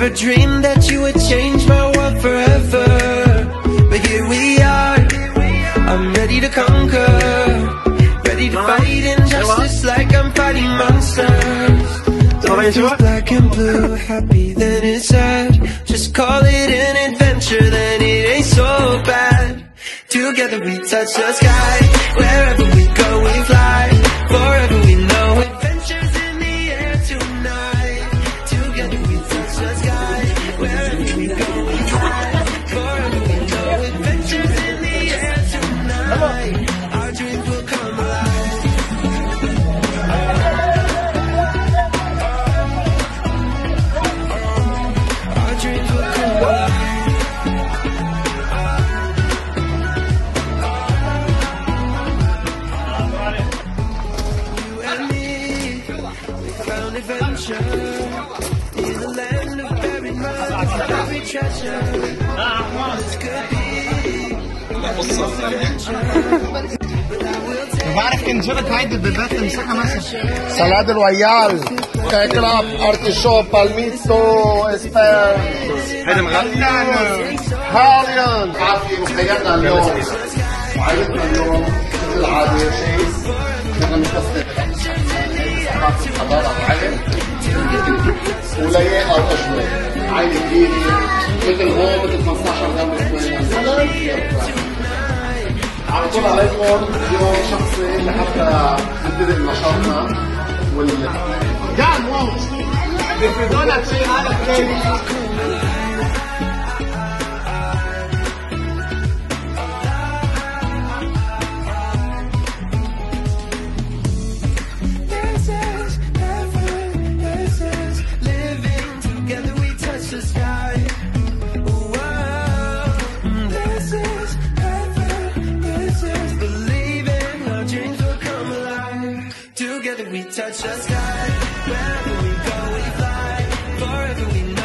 Never dreamed that you would change my world forever. But here we are. I'm ready to conquer. Ready to fight injustice like I'm fighting monsters. Life is black and blue, happy then it's sad. Just call it an adventure, then it ain't so bad. Together we touch the sky. Wherever we go, we fly. Found adventure in the land of buried minds, buried treasure. This could be بعرف كنجرة هيدي بالذات تمسكها مثلا. سلاد الويال. كراب ارتشوك بالميتو اسبر هيدي مغلقة هاليون عافية. وحياتنا اليوم. وعائلتنا اليوم. مثل العادة نحن متصلة عائلة كبيرة مثل هون مثل 15 غمة على طول عليكم. يوم شخصي لحتى نبتدئ نشاطنا وال won't. If you're gonna say other touch the sky. Wherever we go, we fly. Forever we know.